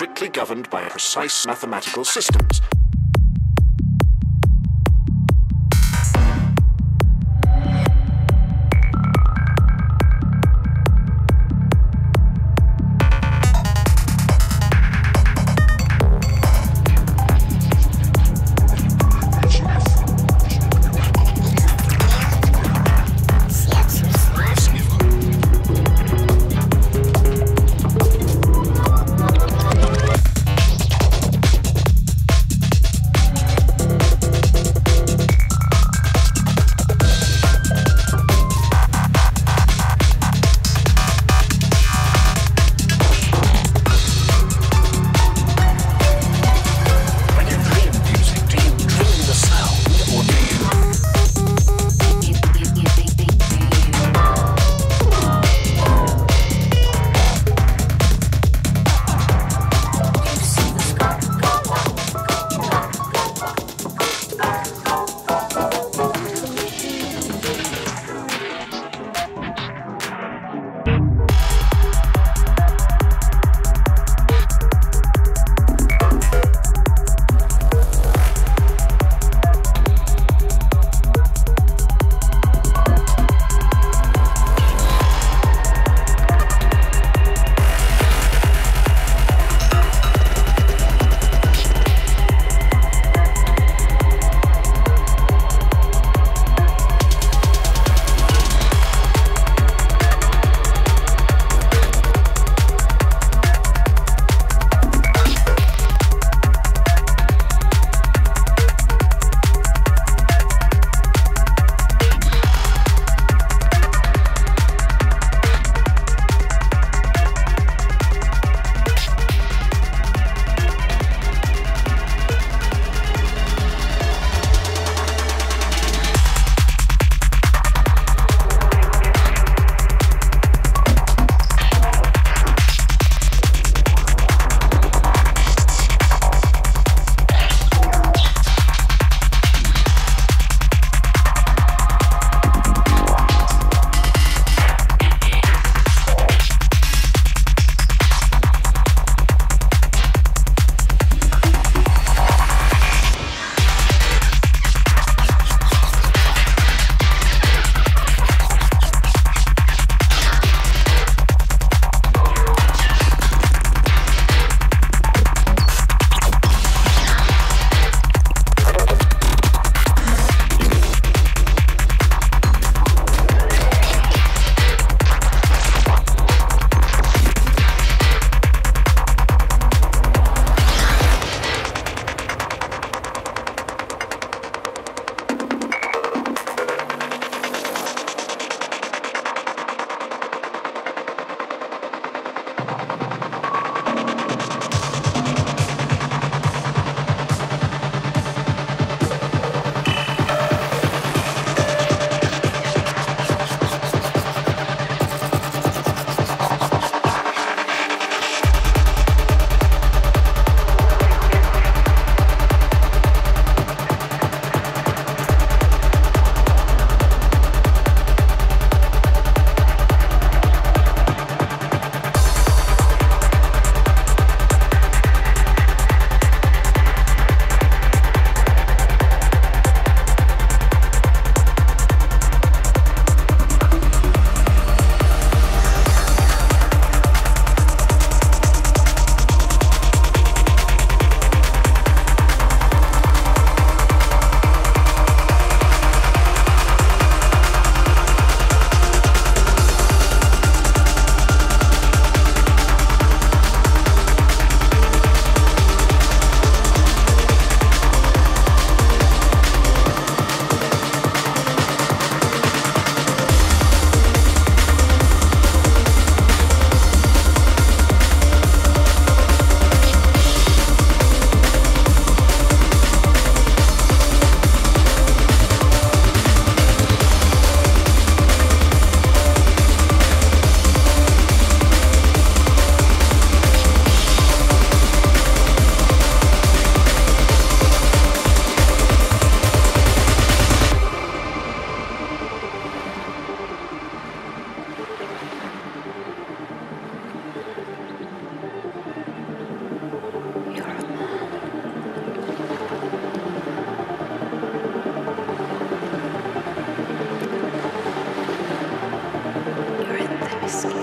strictly governed by precise mathematical systems. Subtle